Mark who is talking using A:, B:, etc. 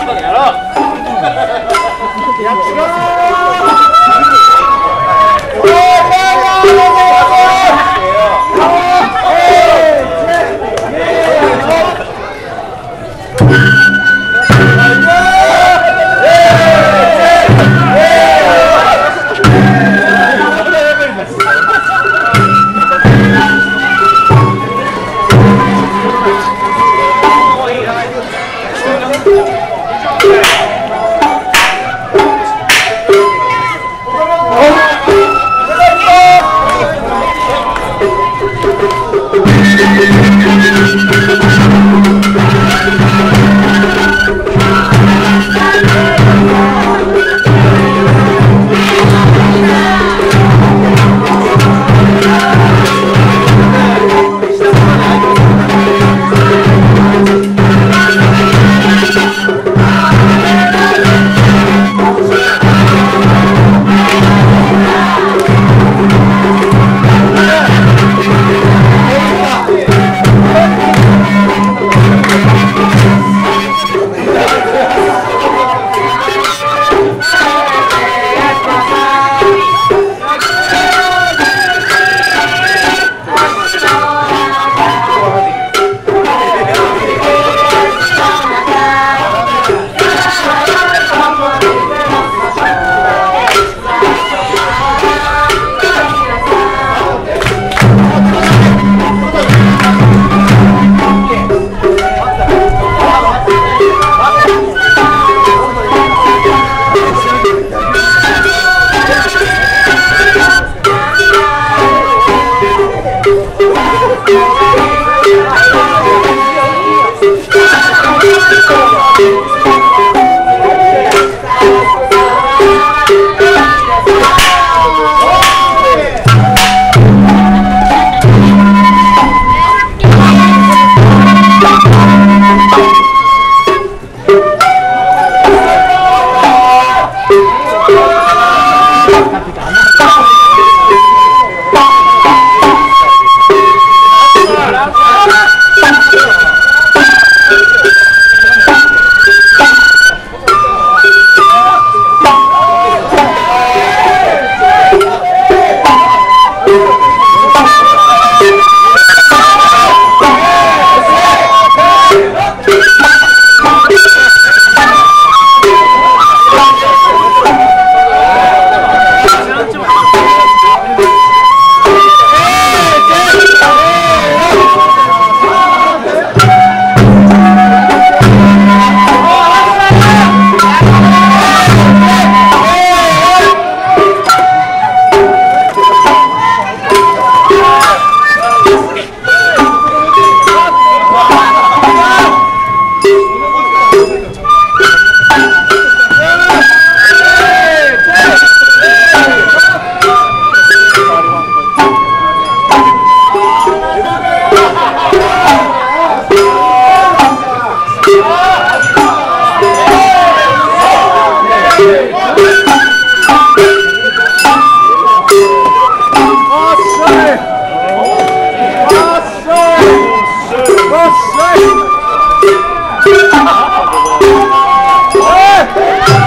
A: 立場でやろう。